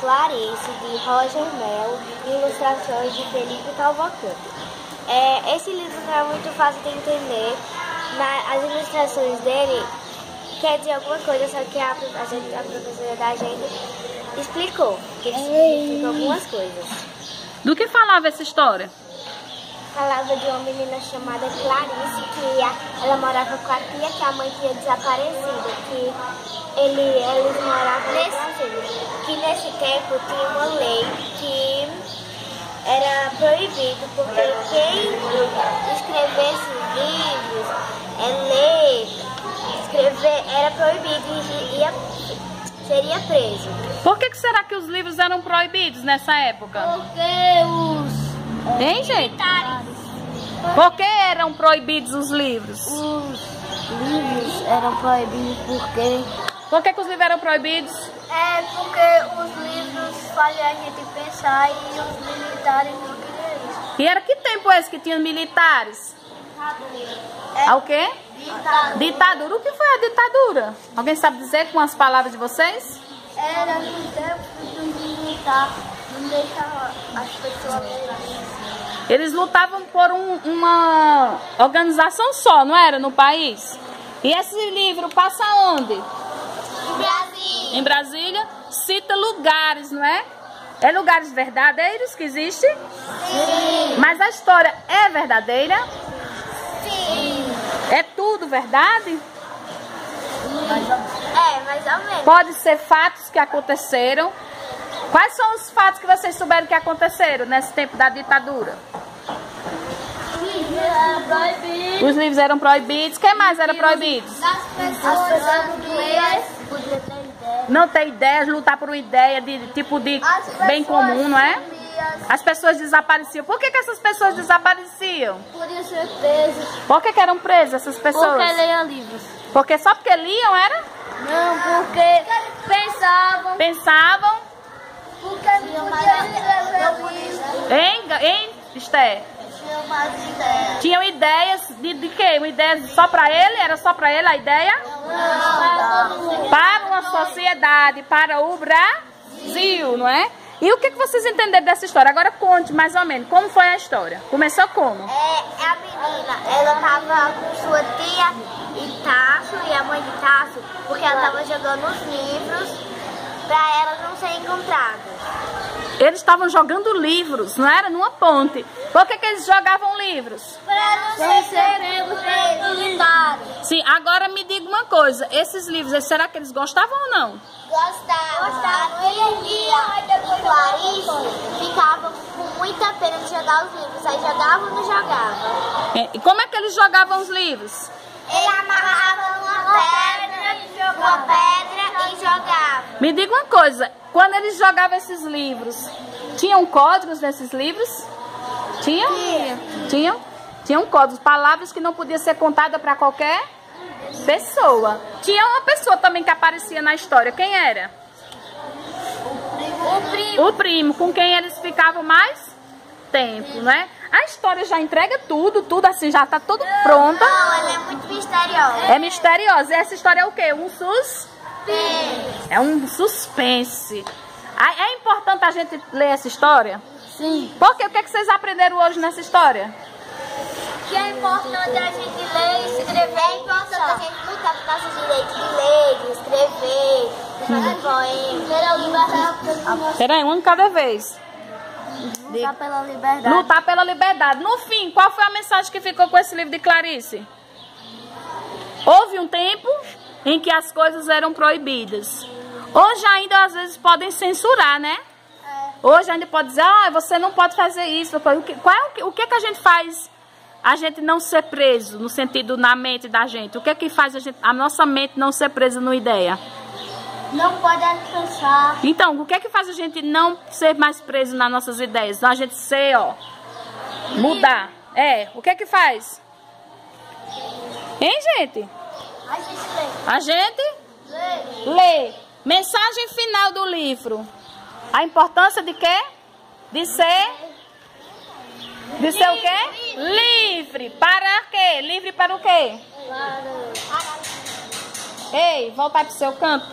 Clarice, de Roger Mel, ilustrações de Felipe Cavalcante. É, esse livro não é muito fácil de entender. Na, as ilustrações dele quer dizer alguma coisa, só que a, a, gente, a professora da gente explicou. Que explicou algumas coisas. Do que falava essa história? Falava de uma menina chamada Clarice, que a, ela morava com a tia, que a mãe tinha desaparecido, que ele, eles moravam nesse tempo tinha uma lei que era proibido, porque quem escrevesse livros, é ler, escrever, era proibido e ia, seria preso. Por que, que será que os livros eram proibidos nessa época? Porque os Hein, gente? Por que eram proibidos os livros? Os livros eram proibidos porque... Por que, que os livros eram proibidos? É porque os livros fazem a gente pensar e os militares não queriam isso. E era que tempo esse que tinha militares? É, Ah, o quê? ditadura. Ditadura. O que foi a ditadura? Alguém sabe dizer com as palavras de vocês? Era no tempo dos militares, não deixava as pessoas. Eles lutavam por um- uma organização só, não era? No país. E esse livro passa onde? Em Brasília. Cita lugares, não é? É lugares verdadeiros que existem? Sim! Mas a história é verdadeira? Sim! É tudo verdade? É, mais ou menos. Pode ser fatos que aconteceram. Quais são os fatos que vocês souberam que aconteceram nesse tempo da ditadura? Proibido. Os livros eram proibidos. Quem mais era proibido? As pessoas não ter ideia. Não ter ideias, lutar por uma ideia de tipo de bem comum, não é? As pessoas desapareciam. Por que, que essas pessoas desapareciam? Podiam ser presos. Por que, que eram presas essas pessoas? Porque leiam livros. Porque só porque liam era? Não, porque pensavam. Pensavam Porque não podiam escrever livros. em, em Esther. Tinham mais ideias. Tinham ideias de, de quê? Uma ideia só pra ele? Era só pra ele a ideia? Não, Para uma sociedade, para o Brasil, não é? E o que, que vocês entenderam dessa história? Agora conte mais ou menos. Como foi a história? Começou como? É, a menina, ela tava com sua tia e Tasso, e a mãe de Tasso, porque ela tava jogando os livros pra elas não serem encontradas. Eles estavam jogando livros, não era? Numa ponte. Por que, que eles jogavam livros? Pra não militares. Sim, agora me diga uma coisa. Esses livros, será que eles gostavam ou não? Gostavam. Gostavam. Eles liam, aí depois Clarice ficava com muita pena de jogar os livros. Aí jogavam ou não jogavam. É, E como é que eles jogavam os livros? Ele amarrava uma pedra, uma pedra e jogava. Me diga uma coisa. Quando eles jogavam esses livros, tinham códigos nesses livros? Tinham? Tinham? Tinham códigos, palavras que não podiam ser contadas para qualquer pessoa. Tinha uma pessoa também que aparecia na história. Quem era? O primo. O primo, com quem eles ficavam mais tempo, não é? A história já entrega tudo, tudo assim, já tá tudo pronta. Não, ela é muito misteriosa. É misteriosa. E essa história é o quê? Um sus? Sim. É um suspense. Ah, É importante a gente ler essa história? Sim. Por quê? O que, é que vocês aprenderam hoje nessa história? Que é importante a gente ler e escrever. É importante a gente lutar por nossos direitos de ler, de escrever, de fazer poemas. Liberdade. Peraí, um de cada vez. Lutar pela liberdade. Lutar pela liberdade. No fim, qual foi a mensagem que ficou com esse livro de Clarice? Houve um tempo em que as coisas eram proibidas. Hoje ainda às vezes podem censurar, né? Hoje ainda pode dizer, ah, você não pode fazer isso. O que, qual é o, que, o que, é que a gente faz a gente não ser preso, no sentido na mente da gente? O que é que faz a, gente, a nossa mente não ser presa numa ideia? Não pode alcançar. Então, o que é que faz a gente não ser mais preso nas nossas ideias? A gente ser, ó, mudar. É, o que é que faz? Hein, gente? A gente lê. A gente Lê. Mensagem final do livro. A importância de quê? De ser de ser o quê? Livre. Para quê? Livre para o quê? Ei, voltar pro seu canto.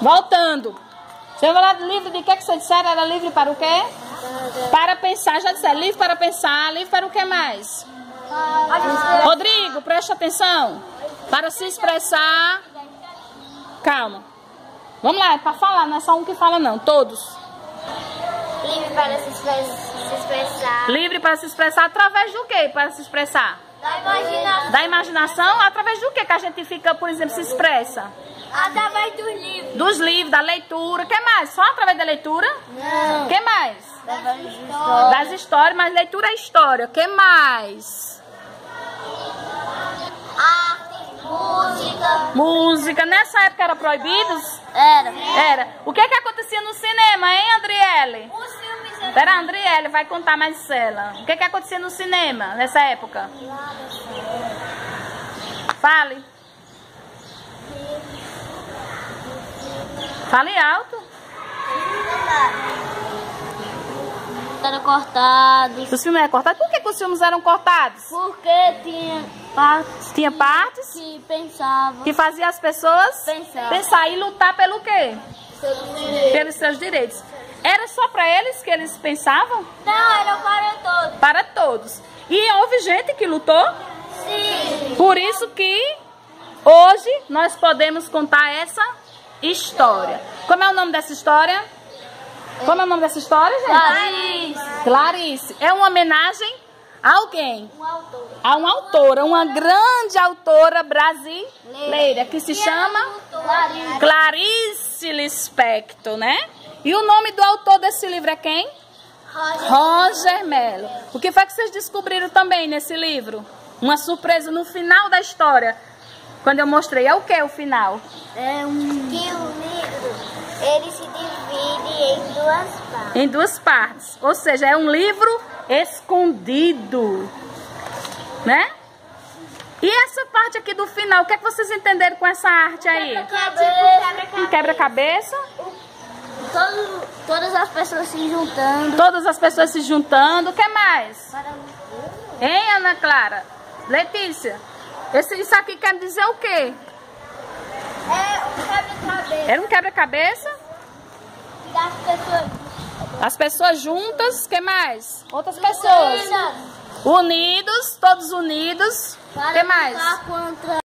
Voltando. Você lá livre de que que você disseram? Era livre para o quê? Para pensar, já disseram. Livre para pensar, livre para o que mais? Rodrigo, preste atenção. Para se expressar. Calma. Vamos lá, é para falar, não é só um que fala não, todos. Livre para se, expressar. Livre para se expressar através do quê? Para se expressar? Da imaginação. Da imaginação? Através do que que a gente fica, por exemplo, se expressa? Através dos livros. Dos livros, da leitura. O que mais? Só através da leitura? Não. O que mais? Das histórias. Das histórias, mas leitura é história. O que mais? Arte, música. Música. Nessa época era proibido? Era. Era. O que que acontecia no cinema, hein, Andriele? Os filmes eram... Pera, Andriele vai contar mais ela. O que que acontecia no cinema nessa época? Fale. Fale alto. Eram cortados. Os filmes eram cortados? Por que, que os filmes eram cortados? Porque tinha partes Tinha partes que pensavam. que faziam as pessoas Pensar. pensar e lutar pelo quê? Não, Pelos seus direitos. Era só para eles que eles pensavam? era para todos. Para todos. E houve gente que lutou? Sim. Por isso que hoje nós podemos contar essa história. Como é o nome dessa história? Como é o nome dessa história, gente? Clarice. Clarice. É uma homenagem a alguém? Um autor. A uma autora, uma grande autora brasileira que se chama Clarice. Clarice Lispector, né? E o nome do autor desse livro é quem? Roger. Roger Mello. O que foi que vocês descobriram também nesse livro? Uma surpresa no final da história. Quando eu mostrei, é o que o final? É um... Que o livro, ele se divide em duas partes. Em duas partes. Ou seja, é um livro escondido. Né? E essa parte aqui do final, o que, é que vocês entenderam com essa arte aí? Um quebra-cabeça. Todo, todas as pessoas se juntando. Todas as pessoas se juntando. O que mais? Hein, Ana Clara? Letícia? Esse, isso aqui quer dizer o quê? É um quebra-cabeça Era um quebra-cabeça? Das pessoas. As pessoas juntas, que mais? Outras pessoas. Unidas Unidos, todos unidos. O que mais? contra